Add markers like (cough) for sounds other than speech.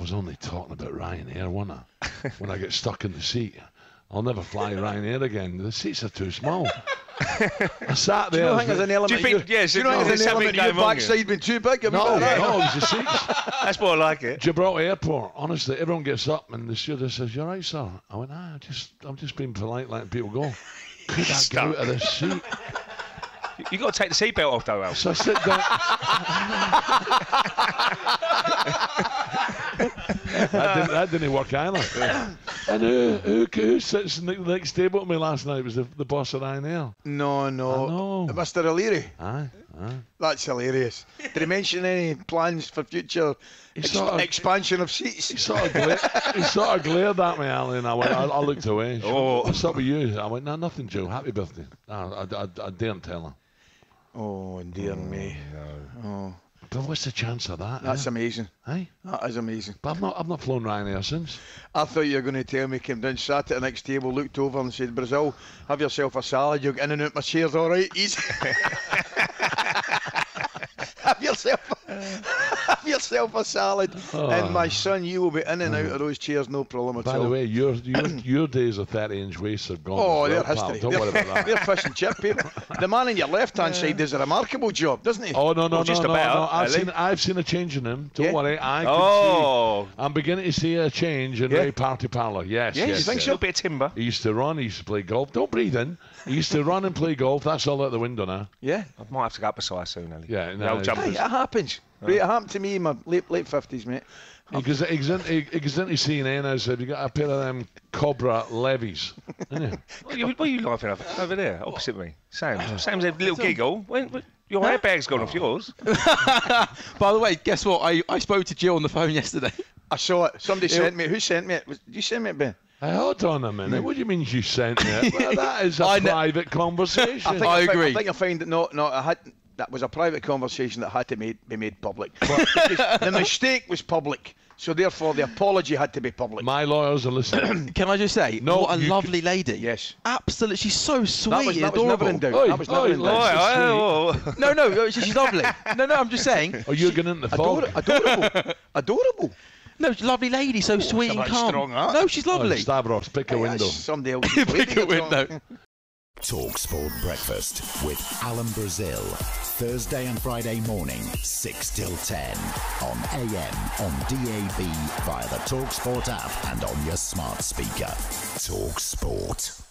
was only talking about Ryanair, wasn't I? when I get stuck in the seat, I'll never fly Ryanair again. The seats are too small. I sat Do you there. know, think there's an element. Do you think- yes, do you know, no, I think there's there's an element something your going on here. backside being too big. Have you no, got that? no, it was the seats. (laughs) That's more like it. Gibraltar Airport. Honestly, everyone gets up and the stewardess says, "You're right, sir." I went, "Ah, just I'm just being polite, letting people go." (laughs) Could I get out of this seat? You got to take the seatbelt off, though, Al. So I sit down. (laughs) that, didn't, that didn't work either. (coughs) and who, who, who sits in the next table to me last night was the, the boss of Ryanair. No, no. I know. Mr. O'Leary. Aye, aye. That's hilarious. Did he mention any plans for future He ex- sort of- expansion of He seats? sort of, gla- he sort of glared at me, Ali, and I went, I, I looked away. (laughs) Oh. What's up with you? I went, no, nothing, Joe. Happy birthday. No, I, I, I daren't tell her. Oh, dear me. Oh, oh. But what's the chance of that? that's eh? amazing. Aye? That is amazing. But I've not, I've not flown Ryanair since. I thought you were going to tell me, came down, sat at the next table, looked over and said, Brazil, have yourself a salad. You're in and out my chair's all right. Easy. (laughs) (laughs) have yourself yourself a salad. And oh. my son, you will be in and out mm. of those chairs, no problem at By all. the way, your your, (clears throat) your days of 30 inch waists are gone. Oh, as they're well, pal. history. Don't they're, worry about that. they're fish and chip people. The man on your left hand side does a remarkable job, doesn't he? Oh no no oh, Well, no just no, about, no! I've Ali. seen I've seen a change in him. Don't Yeah? worry, I can Oh. see. I'm beginning to see a change in Yeah? Ray Party Parlour. Yes, Yeah, you yes. think yes. A little bit of timber. He used to run. He used to play golf. Don't breathe in. He used to run and play golf. That's all out the window now. Yeah. I might have to go up a size soon, Ali. Yeah, The no, old it's- jumpers. Hey, it happens. Right, it happened to me in my late late fifties, mate. He goes, he goes, in, he, he goes into CNN and said, "You got a pair of them Cobra levies." (laughs) Didn't? What are you, what are you laughing at over there, opposite me? Sam. Oh. Sam's a little giggle. When, when, your airbag's gone off oh. yours. (laughs) By the way, guess what? I, I spoke to Jill on the phone yesterday. I saw it. Somebody sent me. Who sent me it? Was, did you send me it, Ben? Hey, hold on a minute. What do you mean you sent me it? Well, that is a (laughs) I kn- private conversation. I, think I fi- agree. I think I find that no, no, I had that was a private conversation that had to made, be made public. (laughs) The mistake was public, so therefore the apology had to be public. My lawyers are listening. (clears throat) Can I just say, No, what a lovely lady. Yes. Absolutely. She's so sweet that was, and that was never adorable. in doubt. Oi, that was never oi, in doubt. Oh, oh, oh. No, no, she's lovely. No, no, I'm just saying. (laughs) Are you going into the fog? Ador- adorable, (laughs) adorable. No, she's lovely lady, so sweet and calm. strong, huh? No, she's Oh, lovely. Stavros, pick a window. Somebody else. Pick a window. Talk Sport Breakfast with Alan Brazil. Thursday and Friday morning, 6 till 10. On AM, on DAB, via the Talk Sport app, and on your smart speaker. Talk Sport.